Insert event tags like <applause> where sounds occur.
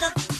mother. <laughs>